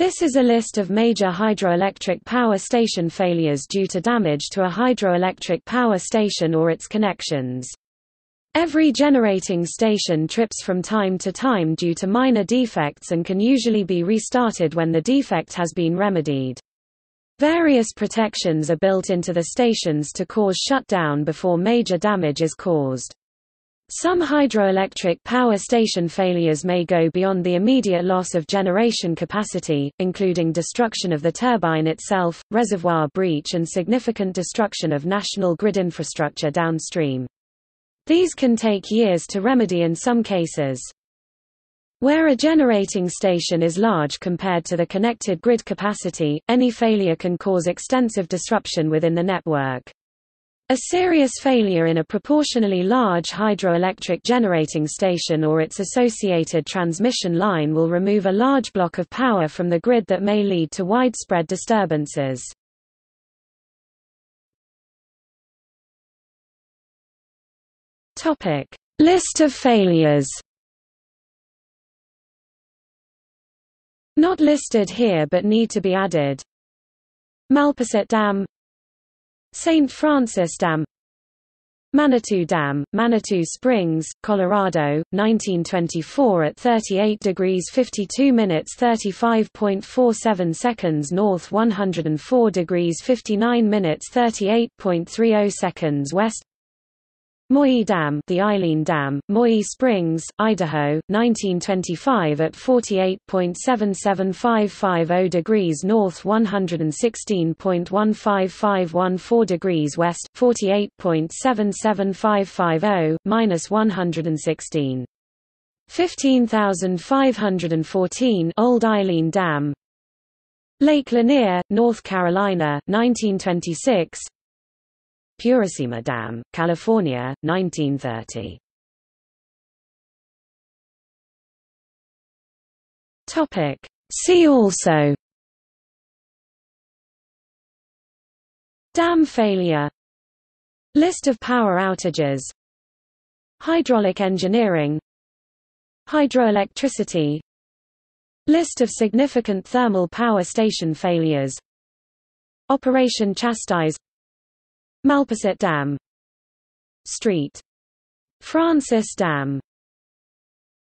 This is a list of major hydroelectric power station failures due to damage to a hydroelectric power station or its connections. Every generating station trips from time to time due to minor defects and can usually be restarted when the defect has been remedied. Various protections are built into the stations to cause shutdown before major damage is caused. Some hydroelectric power station failures may go beyond the immediate loss of generation capacity, including destruction of the turbine itself, reservoir breach and significant destruction of national grid infrastructure downstream. These can take years to remedy in some cases. Where a generating station is large compared to the connected grid capacity, any failure can cause extensive disruption within the network. A serious failure in a proportionally large hydroelectric generating station or its associated transmission line will remove a large block of power from the grid that may lead to widespread disturbances. List of failures. Not listed here but need to be added. Malpasset Dam St. Francis Dam Manitou Dam, Manitou Springs, Colorado, 1924 at 38 degrees 52 minutes 35.47 seconds north 104 degrees 59 minutes 38.30 seconds west Moyie Dam, the Eileen Dam, Moyie Springs, Idaho, 1925 at 48.77550 degrees north 116.15514 degrees west, 48.77550, minus 116. 15514 Old Eileen Dam Lake Lanier, North Carolina, 1926 Purisima Dam, California, 1930. Topic. See also. Dam failure. List of power outages. Hydraulic engineering. Hydroelectricity. List of significant thermal power station failures. Operation Chastise Malpasset Dam Street. Francis Dam